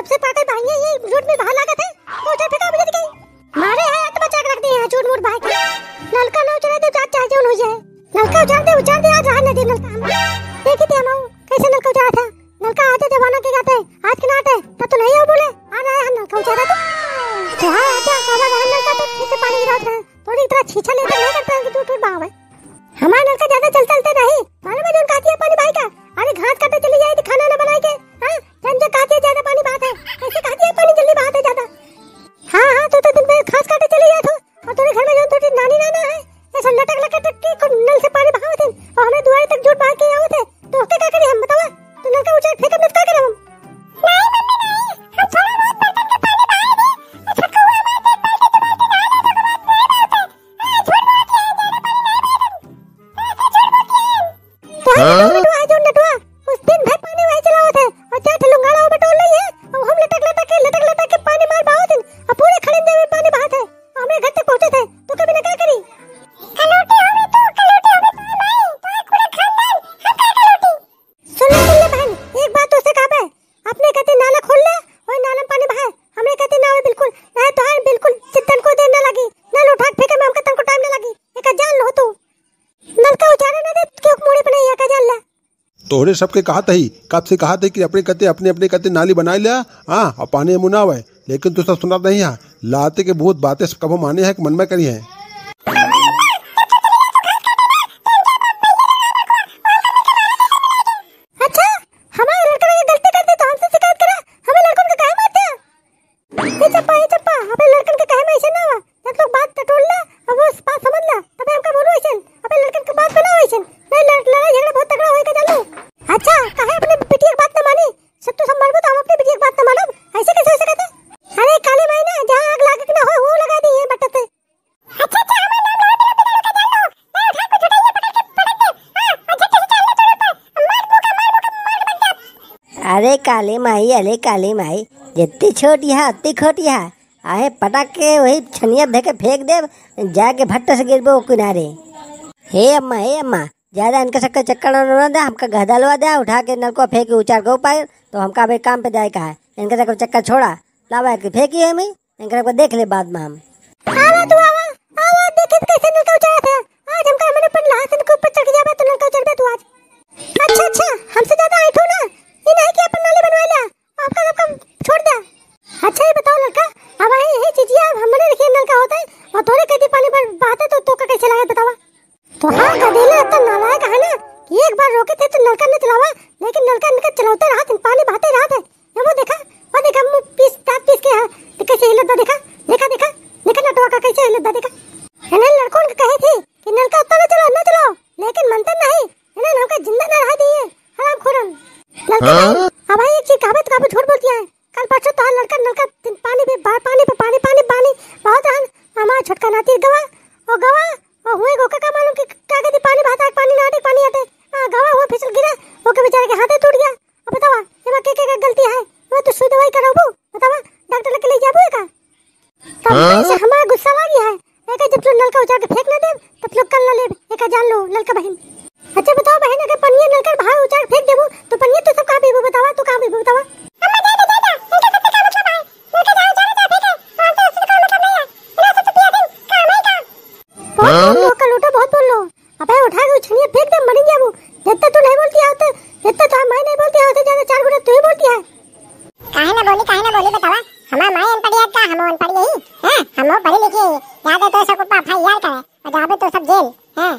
सबसे पागल भाई है ये रोड में बाहर तक झूठ बाँध के आओ थे तोहरे सबके कहा ही कब से कहा थे कि अपने कहते अपने अपने कहते नाली बना लिया। हाँ और पानी मुना हुआ है, लेकिन तू सब सुना नहीं है लाते के बहुत बातें कबो माने हैं कि मन में करी है। तो हैं चप्पा चप्पा हमें लड़कन के काहे में ऐसे ना हुआ लोग बात अरे काली माई, अरे काली माई, जितनी छोटी है, उतनी खोटी है। आहे पटक के वही छनिया धे के फेंक दे, जाके भट्ट से गिर वो किनारे। हे अम्मा हे अम्मा, ज़्यादा इनके सबके चक्कर न दे, हमका गधा लवा दे, उठा के नल को फेंक, उचार के ऊपर तो हमका अभी काम पे जाए का है। इनके सबके चक्कर छोड़ा, लावा के फेंकी है मैं, इनके सबको देख ले बाद में हम। आवा तू, आवा आवा देखे कैसे उचारा था आज हमका मैंने पर लाहसन के ऊपर चढ़ जाबे तो नलका उचड़ बे तू आज अच्छा अच्छा हमसे ज़्यादा आइठो ना ये नहीं कि अपन नाली बनवा लिया आपका सब काम छोड़ दिया अच्छा ये बताओ लड़का अब ये यही चीजिया हमने देखिए नलका होता है और तोरे कहती पानी पर बहाते तो तो का कैसे लगा बतावा तो हाँ गधेला तो नालायक है ना कि एक बार रोके थे तो नलका न चलावा लेकिन नलका निकल चलाते रहा पानी बहाते रहा थे ये वो देखा वो देखा मुँह पीस दांत पीस के तो कैसे हिलता देखा देखा देखा देखा नटवा का कैसे हिलता देखा। इन्हें लड़कों ने कहे थे कि नलका उतना न चलाओ न चलाओ लेकिन मनते नहीं। इन्हें नलका ज़िंदा न रहा दिए। हराम खोरन नलका अब भाई एक चीज़ कहावत कहावत झूठ बोलती है। कल परसों तो लड़का नलका पानी पे बा- पानी पे पानी पानी पानी बहुत रहन हमारा छोटका नाती गवा और गवा और हुए गोका का मालूम कि जब तू नलका उचार के फेंक ना दे तब लोग कल ना ले एक जान लो नलका बहन। अच्छा बताओ बहन अगर पनिया नलका बाहर उचार फेंक देबू तो पनिया तो सब कहाँ बेबू बतावा तू कहाँ बेबू बतावा अम्मा इनका तो का मतलब है? नलका जाओ उचार के फेंके। हाँ तो उसका मतलब नहीं है। तो पिया दिन काम है का बहुत बोल लो कल उठो बहुत बोल। लो अबे उठा के छनिया फेंक दे मरी जाबू जितना तू नहीं बोलती है तो। जितना तो मैं नहीं बोलती है तो ज़्यादा चार गुना तू ही बोलती है काहे ना बोली काहे ना बोली बतावा हमार माई अनपढ़िया का हम अनपढ़ यही हैं, हम पढ़ी लिखी ज़्यादा तो सबको एफआईआर करे। और जहाँ पे तो सब जेल। हैं।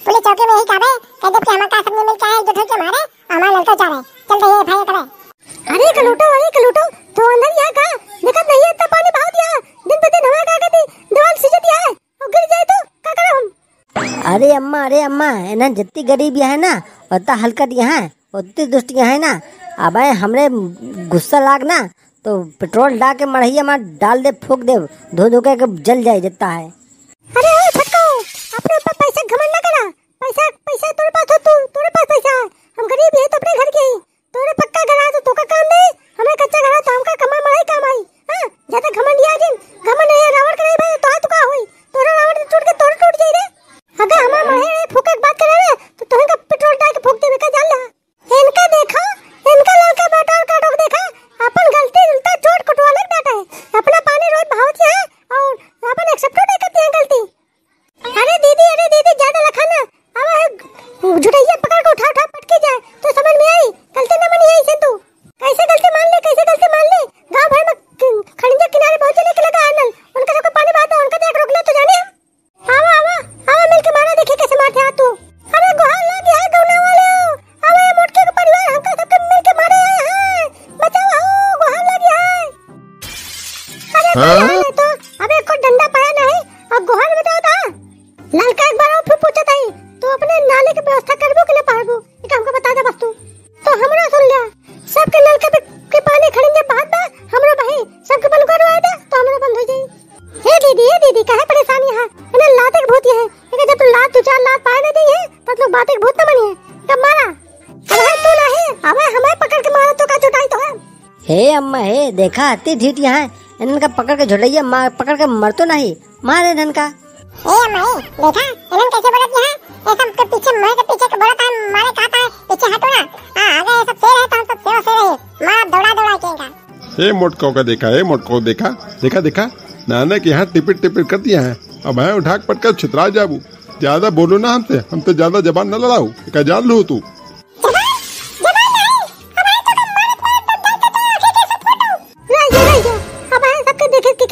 पुलिस चौकी में यही कहे कह दे कि हमारा का नहीं मिलता है जो ठोके मारे। हमारा लड़का चाहे चल दे ये एफआईआर करे अरे, कलूटो अरे, कलूटो। तो अंदर यहाँ का दिक्कत नहीं है इतना पानी बहा दिया। दिन पे दिन हवा का कहती दीवार सीजे दिया है। और गिर जाए तो क्या करें हम? अरे अम्मा अरे अम्मा इन्हें जितनी गरीब यहाँ है ना, उतना हलकत यहाँ है, उतनी दुष्ट यहाँ है ना। अब हमरे गुस्सा लाग ना। तो पेट्रोल डाल के मढ़ैया में डाल दे, फूक दे धो धो के जल जाए जितना है। है लोग बातें भूत ना बनी है। कब मारा। अबे तू नहीं। अबे हमें पकड़ के मारा तो का जुटाई तो है? हे अम्मा हे देखा हत्ती ठीक यहाँ इनका पकड़ के झुलैया मार पकड़ के मर तो नहीं। मारे धन का ए अम्मा ए देखा? इन्हन कैसे बोलत है ये सब के पीछे मोहे के पीछे के बोलत है मारे कहता है पीछे हटो ना? हाँ आगे ये सब शेर है तो हम सब शेर शेर है मार दौड़ा दौड़ा केगा ए मोटको का देखा ए मोटको देखा देखा देखा। नाना के यहाँ टिपिट टिपिट कर दिया है। अब है उठा के पटकर छितरा जाबू ज़्यादा बोलो ना हमसे। हम तो ज़्यादा जबान न लड़ाऊ का जान लू तू। राजा राजा अब है सबके देखे के,